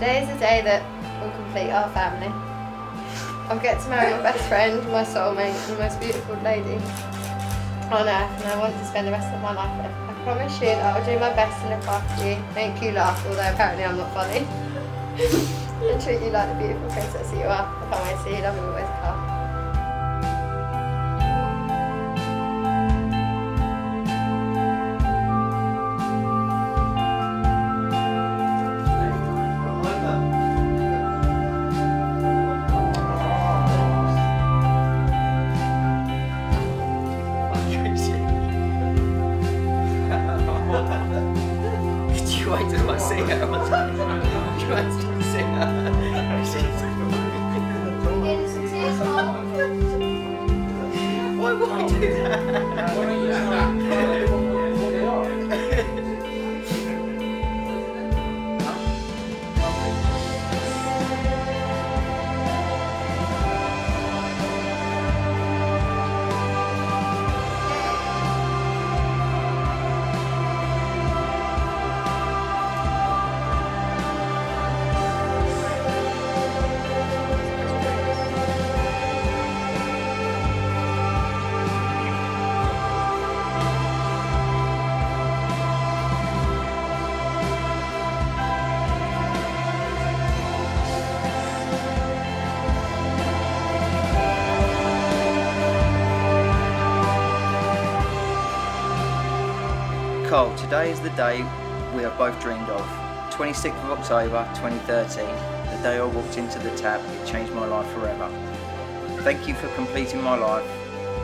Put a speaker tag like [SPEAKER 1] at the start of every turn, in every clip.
[SPEAKER 1] Today is the day that will complete our family. I'll get to marry my best friend, my soulmate, and the most beautiful lady on earth, and I want to spend the rest of my life with. I promise you that I'll do my best to look after you, make you laugh, although apparently I'm not funny, and treat you like the beautiful princess that you are. I can't wait to see you. Love you always,
[SPEAKER 2] Karl. Today is the day we have both dreamed of. 26th of October 2013, the day I walked into the tap, it changed my life forever. Thank you for completing my life.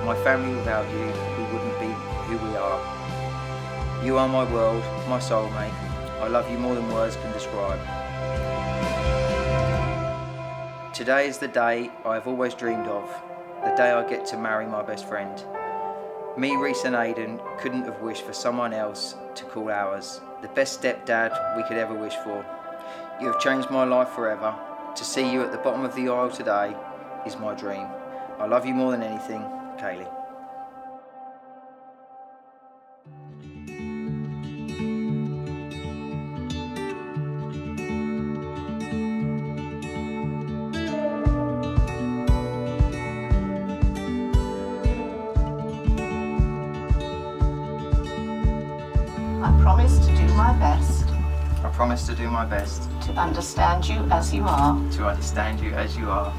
[SPEAKER 2] My family without you, we wouldn't be who we are. You are my world, my soulmate. I love you more than words can describe. Today is the day I have always dreamed of, the day I get to marry my best friend. Me, Reese and Aidan couldn't have wished for someone else to call ours. The best stepdad we could ever wish for. You have changed my life forever. To see you at the bottom of the aisle today is my dream. I love you more than anything,
[SPEAKER 3] Kayleigh. Promise to do my best.
[SPEAKER 2] To
[SPEAKER 3] understand you as you are,
[SPEAKER 2] to understand you as you are,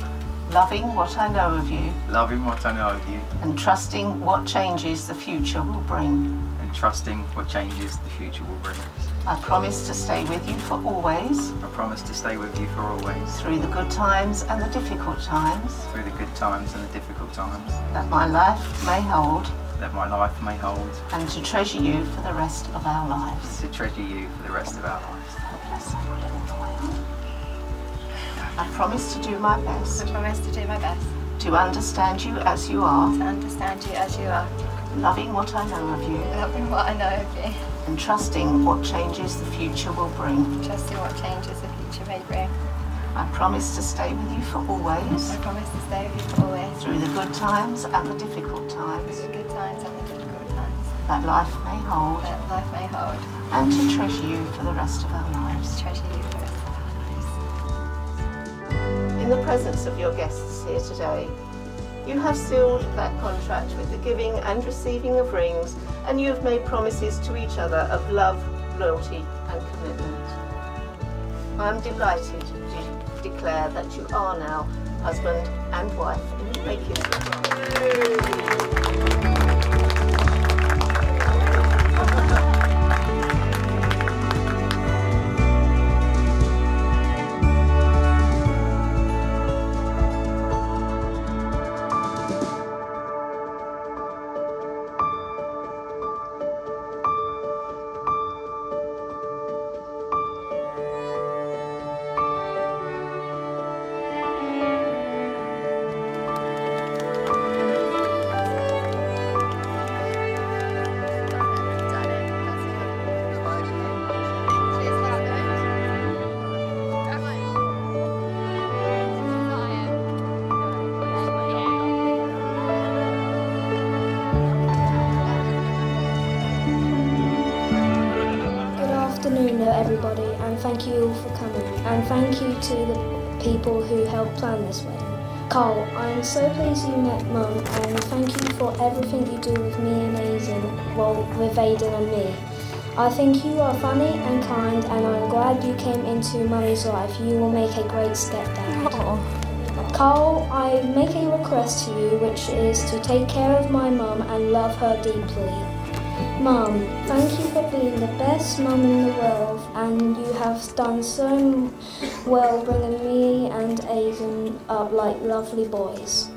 [SPEAKER 3] loving what I know of you,
[SPEAKER 2] loving what I know of you,
[SPEAKER 3] and trusting what changes the future will bring.
[SPEAKER 2] and trusting what changes the future will bring.
[SPEAKER 3] I promise to stay with you for always,
[SPEAKER 2] I promise to stay with you for always,
[SPEAKER 3] through the good times and the difficult times.
[SPEAKER 2] Through the good times and the difficult times.
[SPEAKER 3] That my life may hold,
[SPEAKER 2] that my life may hold,
[SPEAKER 3] and to treasure you for the rest of our lives.
[SPEAKER 2] to treasure you for the rest of our lives.
[SPEAKER 3] I promise to do my best.
[SPEAKER 1] I promise to do my best.
[SPEAKER 3] To understand you as you are,
[SPEAKER 1] to understand you as you are,
[SPEAKER 3] loving what I know of you,
[SPEAKER 1] loving what I know of you,
[SPEAKER 3] and trusting what changes the future will bring.
[SPEAKER 1] trusting what changes the future may bring.
[SPEAKER 3] I promise to stay with you for always,
[SPEAKER 1] I promise to stay with you for always,
[SPEAKER 3] through the good times and the difficult
[SPEAKER 1] through
[SPEAKER 3] times
[SPEAKER 1] the good times
[SPEAKER 3] that life may hold,
[SPEAKER 1] that life may hold,
[SPEAKER 3] and to treasure you for the rest of our
[SPEAKER 1] and to
[SPEAKER 3] lives.
[SPEAKER 1] treasure you for the rest of our lives.
[SPEAKER 3] In the presence of your guests here today, you have sealed that contract with the giving and receiving of rings, and you have made promises to each other of love, loyalty, and commitment. I am delighted to declare that you are now husband and wife, and you may
[SPEAKER 4] to the people who helped plan this wedding. Karl, I'm so pleased you met Mum, and thank you for everything you do with me and Aidan, well, with Aidan and me. I think you are funny and kind, and I'm glad you came into Mummy's life. You will make a great stepdad. Karl, I make a request to you, which is to take care of my mum and love her deeply. Mum, thank you for being the best mum in the world, and you have done so well bringing me and Aidan up like lovely boys.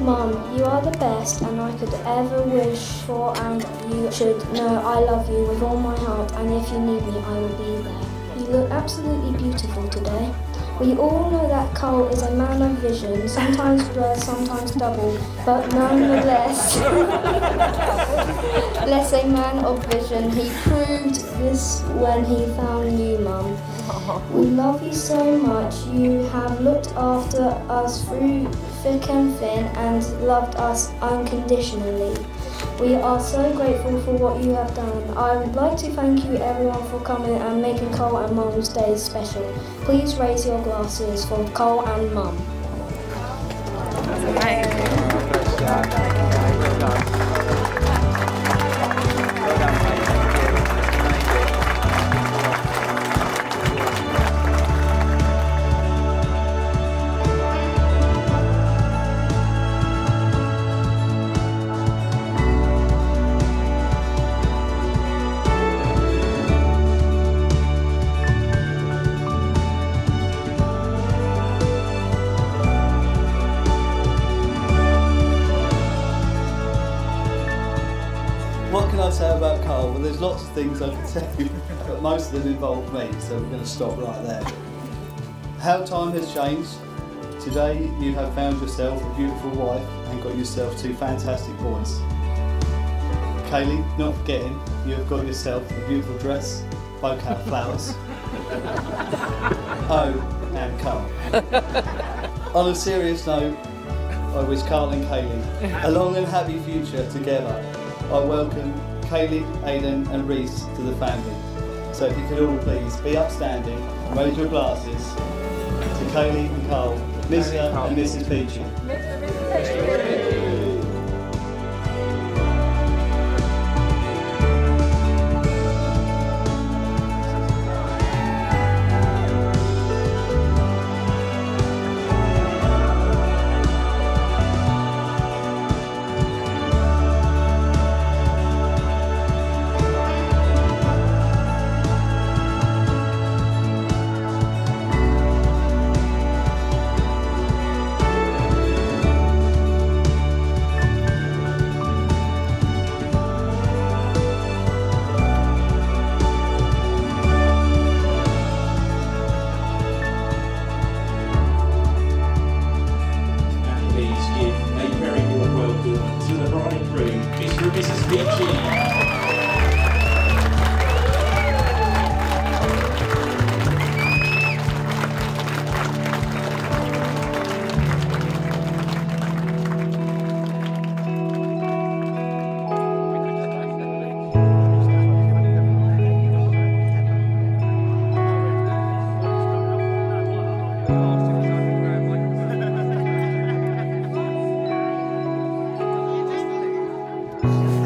[SPEAKER 4] Mum, you are the best and I could ever wish for and you should know I love you with all my heart and if you need me I will be there. You look absolutely beautiful today. We all know that Cole is a man of vision, sometimes blurred, sometimes double, but nonetheless, less a man of vision. He proved this when he found you, Mum. We love you so much. You have looked after us through thick and thin and loved us unconditionally. We are so grateful for what you have done. I would like to thank you everyone for coming and making Cole and Mum's Day special. Please raise your glasses for Cole and Mum.
[SPEAKER 5] Lots of things I could tell you, but most of them involve me, so we're going to stop right there. How time has changed. Today you have found yourself a beautiful wife and got yourself two fantastic boys. Kayleigh, not forgetting, you have got yourself a beautiful dress, bouquet of flowers. oh, and Karl. On a serious note, I wish Karl and Kayleigh a long and happy future together. I welcome Kayleigh, Aidan and Reese to the family. So if you could all please be upstanding, and raise your glasses to Kayleigh and Karl, Mr and Mrs Peachy.
[SPEAKER 6] Mrs.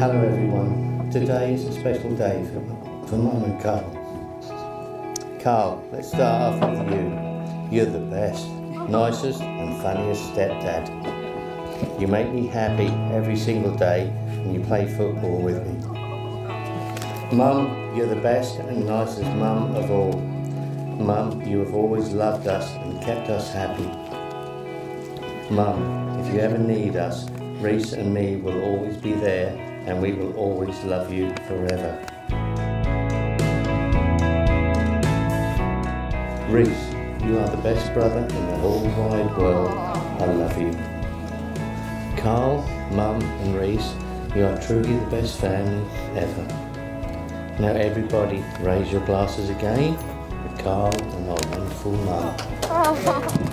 [SPEAKER 7] Hello everyone. Today is a special day for, for Mum and Karl. Karl, let's start off with you. You're the best, nicest and funniest stepdad. You make me happy every single day and you play football with me. Mum, you're the best and nicest mum of all. Mum, you have always loved us and kept us happy. Mum, if you ever need us, Reese and me will always be there and we will always love you forever. Reese, you are the best brother in the whole wide world. I love you. Karl, Mum and Reese, you are truly the best family ever. Now everybody raise your glasses again with Karl and our wonderful mum.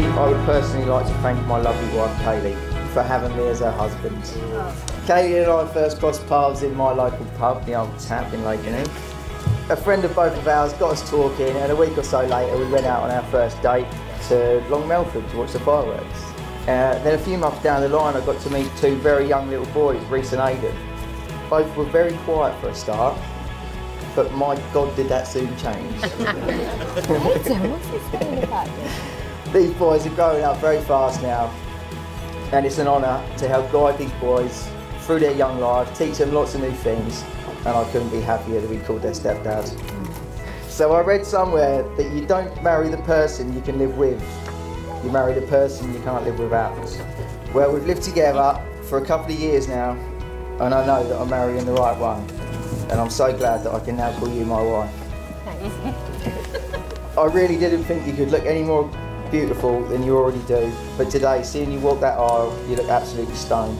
[SPEAKER 2] Finally, I would personally like to thank my lovely wife Kayleigh for having me as her husband. Kayleigh and I first crossed paths in my local pub, the Old Tap in Lakenheath. A friend of both of ours got us talking, and a week or so later, we went out on our first date to Long Melford to watch the fireworks. Uh, then a few months down the line, I got to meet two very young little boys, Reese and Aidan. Both were very quiet for a start, but my God, did that soon change. These boys are growing up very fast now, and it's an honour to help guide these boys through their young lives, teach them lots of new things, and I couldn't be happier to be called their stepdad. So I read somewhere that you don't marry the person you can live with, you marry the person you can't live without. Well, we've lived together for a couple of years now, and I know that I'm marrying the right one, and I'm so glad that I can now call you my wife. I really didn't think you could look any more beautiful than you already do, but today, seeing you walk that aisle, you look absolutely stunning.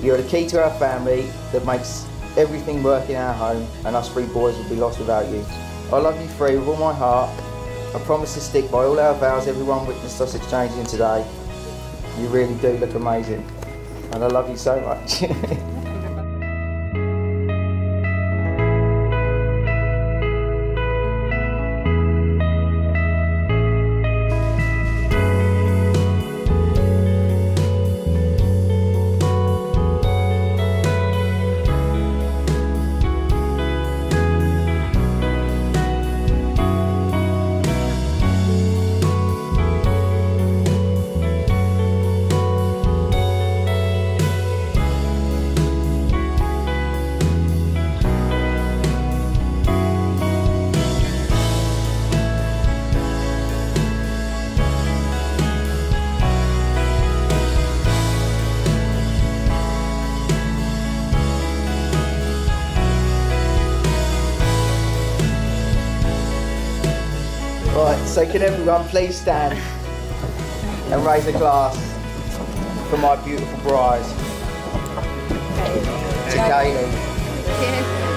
[SPEAKER 2] You're the key to our family that makes everything work in our home, and us three boys would be lost without you. I love you three with all my heart. I promise to stick by all our vows everyone witnessed us exchanging today. You really do look amazing, and I love you so much. so can everyone please stand and raise a glass for my beautiful bride, to Kayleigh.